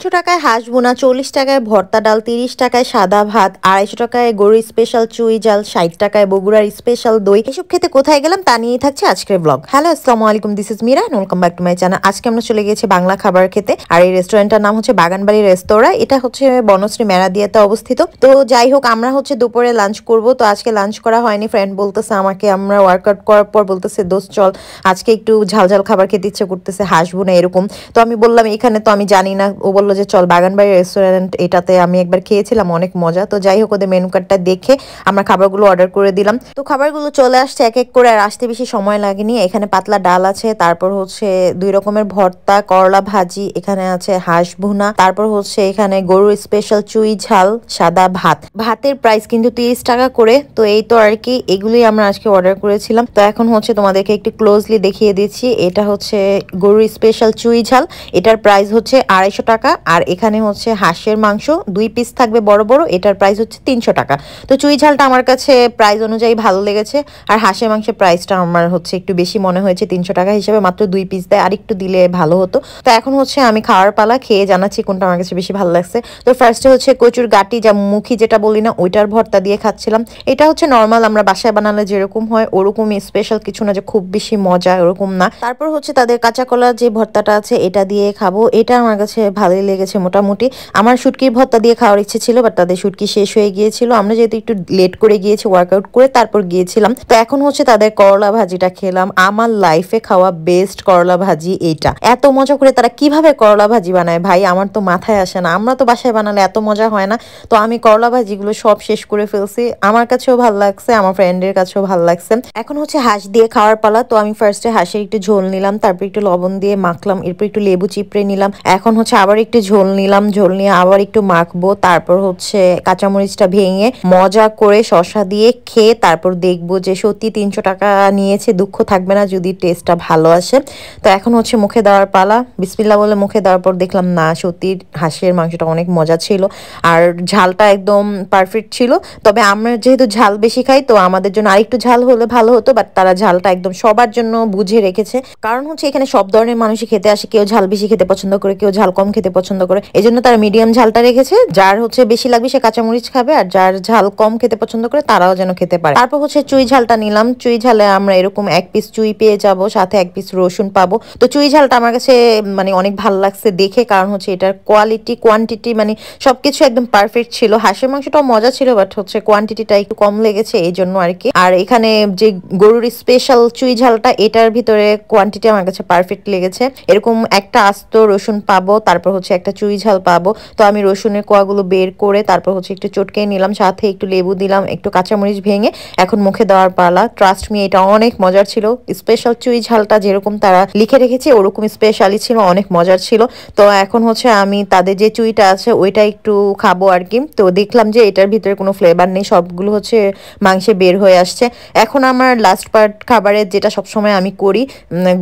তিনশো টাকায় হাঁস বোনা, চল্লিশ টাকায় ভর্তা ডাল, তিরিশ টাকায় সাদা ভাত, আড়াইশো টাকায় গরুর স্পেশাল চুই জাল, ষাট টাকায় বগুড়ার স্পেশাল দই। এসব খেতে কোথায় গেলাম তা নিয়েই থাকছে আজকের ব্লগ হ্যালো আসসালামু আলাইকুম this is Mira welcome back to my channel আজকে আমরা চলে গিয়েছি বাংলা খাবার খেতে। আর এই রেস্টুরেন্টটার নাম হচ্ছে বাগানবাড়ি রেস্তোরাঁ। এটা হচ্ছে বনশ্রী মেরাদিয়াতে অবস্থিত। তো যাই হোক, আমরা হচ্ছে দুপুরে লাঞ্চ করব। তো আজকে লাঞ্চ করা হয়নি। ফ্রেন্ড বলতেছে, আমাকে আমরা ওয়ার্কআউট করার পর, বলতেছে দোষ চল। আজকে একটু ঝাল ঝাল খাবার খেতে ইচ্ছে করতেছে হাসবো না এরকম। তো আমি বললাম, এখানে তো আমি জানি না। ও বলল যে, চল বাগানবাড়ি রেস্টুরেন্ট এটাতে আমি একবার খেয়েছিলাম, অনেক মজা। তো যাই হোক, ওদের মেনু কার্ডটা দেখে আমরা খাবারগুলো অর্ডার করে দিলাম। তো খাবারগুলো চলে আসছে এক এক করে, আর আসতে বেশি সময় লাগেনি। এখানে পাতলা ডাল আছে, তারপর হচ্ছে দুই রকমের ভর্তা, করলা ভাজি, এখানে আছে হাঁস ভুনা, তারপর হচ্ছে এখানে গরুর স্পেশাল চুই ঝাল, সাদা ভাত। ভাতের প্রাইস কিন্তু তিরিশ টাকা করে, তো এই তো আর কি, এগুলোই আমরা আজকে অর্ডার করেছিলাম। তো এখন হচ্ছে তোমাদেরকে একটু ক্লোজলি দেখিয়ে দিচ্ছি, এটা হচ্ছে গরুর স্পেশাল চুই ঝাল। এটার প্রাইস হচ্ছে আড়াইশো টাকা আর এখানে হচ্ছে হাঁসের মাংস, দুই পিস থাকবে বড় বড়, এটার প্রাইস হচ্ছে তিনশো টাকা। তো চুই ঝালটা আমার কাছে প্রাইস অনুযায়ী ভালো লেগেছে, আর হাঁসের মাংসের প্রাইসটা আমার হচ্ছে একটু বেশি মনে হয়েছে, তিনশো টাকা হিসেবে, মাত্র দুই পিস দেয়, আর একটু দিলে ভালো হতো। তো এখন হচ্ছে আমি খাওয়ার পালা, খেয়ে জানাচ্ছি কোনটা আমার কাছে বেশি ভালো লাগছে। তো ফার্স্টে হচ্ছে কচুর গাটি, যা মুখি যেটা বলি না, ওইটার ভর্তা দিয়ে খাচ্ছিলাম। এটা হচ্ছে নর্মাল আমরা বাসায় বানালে যেরকম হয় ওরকমই স্পেশাল কিছু না যে খুব বেশি মজা, ওরকম না। তারপর হচ্ছে তাদের কাঁচা কলা যে ভর্তাটা আছে, এটা দিয়ে খাব। এটা আমার কাছে ভালোই লেগেছে মোটামুটি। আমার শুটকির ভর্তা দিয়ে খাওয়ার ইচ্ছে ছিল বাট তাদের শুটকি শেষ হয়ে গিয়েছিল। আমরা যেহেতু একটু লেট করে গিয়েছি ওয়ার্কআউট করে তারপর গিয়েছিলাম। তো এখন হচ্ছে তাদের করলা ভাজিটা খেলাম। আমার লাইফে খাওয়া বেস্ট করলা ভাজি এইটা। এত মজা করে তারা কীভাবে করলা ভাজি বানায়? ভাই, আমার তো মাথায় আসে না। আমরা তো বাসায় বানালে এত মজা হয় না। তো আমি করলা ভাজিগুলো সব শেষ করে ফেলছি। আমার কাছেও ভালো লাগছে, আমার ফ্রেন্ডের কাছেও ভালো লাগছে। এখন হচ্ছে হাঁস দিয়ে খাওয়ার পালা। তো আমি ফার্স্টে হাঁসের একটু ঝোল নিলাম, তারপর একটু লবণ দিয়ে মাখলাম, এরপর একটু লেবু চিপড়ে নিলাম। এখন হচ্ছে আবার একটু ঝোল নিলাম, ঝোল নিয়ে আবার একটু মাখবো। তারপর হচ্ছে কাঁচামরিচটা ভেঙে মজা করে শশা দিয়ে খেয়ে তারপর দেখব যে সত্যি তিনশো টাকা নিয়েছে, দুঃখ থাকবে না যদি টেস্টটা ভালো আসে। তো এখন হচ্ছে মুখে দেওয়ার পালা। বিসমিল্লা বলে মুখে দেওয়ার পর দেখলাম, না, সত্যি হাঁসের মাংসটা অনেক মজা ছিল। আর ঝালটা একদম পারফেক্ট ছিল। তবে আমরা যেহেতু ঝাল বেশি খাই, তো আমাদের জন্য আরেকটু ঝাল হলে ভালো হতো বাট তারা ঝালটা একদম সবার জন্য বুঝে রেখেছে। কারণ হচ্ছে এখানে সব ধরনের মানুষই খেতে আসে। কেউ ঝাল বেশি খেতে পছন্দ করে, কেউ ঝাল কম খেতে পছন্দ করে। এই জন্য তারা মিডিয়াম ঝালটা রেখেছে। যার হচ্ছে বেশি লাগবে সে কাঁচামরিচ খাবে, আর যার ঝাল কম খেতে পছন্দ করে তারাও যেন খেতে পারে। তারপর হচ্ছে চুই ঝালটা নিলাম। চুই ঝালে আমরা এরকম এক পিস চুই পেয়ে যাব, সাথে এক পিস রসুন পাবো। তো চুই ঝালটা আমার কাছে মানে অনেক ভালো লাগছে দেখে, কারণ হচ্ছে এটার কোয়ালিটি কোয়ান্টিটি মানে সবকিছু একদম পারফেক্ট ছিল। হাঁসের মাংসটাও মজা ছিল বাট হচ্ছে কোয়ান্টিটিটা একটু কম লেগেছে এই জন্য আর কি। আর এখানে যে গরুর স্পেশাল চুই ঝালটা, এটার ভিতরে কোয়ান্টিটি আমার কাছে পারফেক্ট লেগেছে। এরকম একটা আস্ত রসুন পাবো, তারপর হচ্ছে একটা চুই ঝাল পাবো। তো আমি রসুনের কোয়াগুলো বের করে তারপর হচ্ছে একটু চটকে নিলাম, সাথে একটু লেবু দিলাম, একটু কাঁচামরিচ ভেঙে এখন মুখে দেওয়ার পালা। ট্রাস্ট মি এটা অনেক মজার ছিল। স্পেশাল চুই ঝালটা যেরকম তারা লিখে রেখেছে ওরকম স্পেশালি ছিল, অনেক মজার ছিল। তো এখন হচ্ছে আমি তাদের যে চুইটা আছে, ওইটা একটু খাব আর কি। তো দেখলাম যে এটার ভিতরে কোনো ফ্লেভার নেই, সবগুলো হচ্ছে মাংসে বের হয়ে আসছে। এখন আমার লাস্ট পার্ট খাবারের যেটা সবসময় আমি করি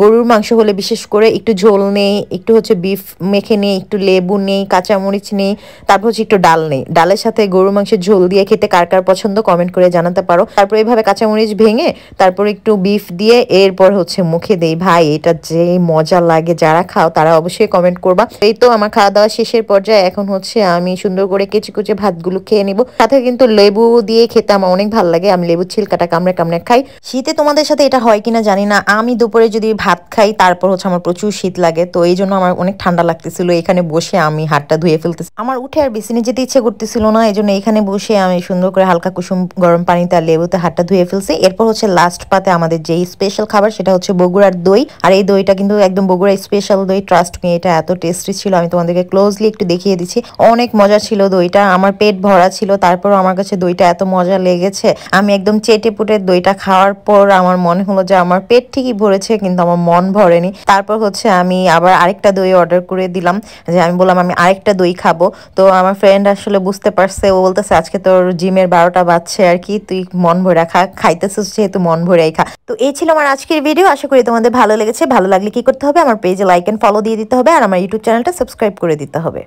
গরুর মাংস হলে বিশেষ করে একটু ঝোল নেই, একটু হচ্ছে বিফ মেখে নেই একটু লেবু নেই, কাঁচামরিচ নেই, তারপর হচ্ছে একটু ডাল নেই। ডালের সাথে গরুর মাংসের ঝোল দিয়ে খেতে কার কার পছন্দ কমেন্ট করে জানাতে পারো। তারপর এইভাবে কাঁচামরিচ ভেঙে তারপর একটু বিফ দিয়ে এরপর হচ্ছে মুখে দেই। ভাই, এটা যে মজা লাগে, যারা খাও তারা অবশ্যই কমেন্ট করবা। এই তো আমার খাওয়া দাওয়া শেষের পর্যায়ে এখন হচ্ছে আমি সুন্দর করে কেচি কুচে ভাতগুলো খেয়ে নিব। সাথে কিন্তু লেবু দিয়ে খেতে আমার অনেক ভালো লাগে। আমি লেবু ছিলকাটা কামড়ে কামড়ে খাই। শীতে তোমাদের সাথে এটা হয় কিনা জানি না। আমি দুপুরে যদি ভাত খাই তারপর হচ্ছে আমার প্রচুর শীত লাগে। তো এই জন্য আমার অনেক ঠান্ডা লাগতেছিল। এখানে বসে আমি হাতটা ধুয়ে ফেলতেছি। আমার উঠে আর বেশি যেতে ইচ্ছে করতেছিল না এই জন্য এখানে বসে আমি সুন্দর করে হালকা কুসুম গরম পানিতে আর লেবুতে হাতটা ধুয়ে ফেলছি। এরপর হচ্ছে লাস্ট পাতে আমাদের যেই স্পেশাল খাবার, সেটা হচ্ছে বগুড়ার দই। আর এই দইটা কিন্তু একদম বগুড়া স্পেশাল দই ট্রাস্ট মি এটা এত টেস্টি ছিল। আমি তোমাদেরকে ক্লোজলি একটু দেখিয়ে দিচ্ছি। অনেক মজা ছিল দইটা। আমার পেট ভরা ছিল তারপর আমার কাছে দইটা এত মজা লেগেছে। আমি একদম চেটে পুটে দইটা খাওয়ার পর আমার মনে হলো যে আমার পেট ঠিকই ভরেছে, কিন্তু আমার মন ভরেনি। তারপর হচ্ছে আমি আবার আরেকটা দই অর্ডার করে দিলাম, যে আমি বললাম, আমি আরেকটা দই খাব। তো আমার ফ্রেন্ড আসলে বুঝতে পারছে। ও বলতেছে, আজকে তোর জিমের বারোটা বাজছে আর কি, তুই মন ভরে খা, খাইতেছিস যেহেতু মন ভরেই খা। তো এই ছিল আমার আজকের ভিডিও আশা করি তোমাদের ভালো লেগেছে। ভালো লাগলে কি করতে হবে? আমার পেজে লাইক অ্যান্ড ফলো দিয়ে দিতে হবে। আর আমার ইউটিউব চ্যানেলটা সাবস্ক্রাইব করে দিতে হবে।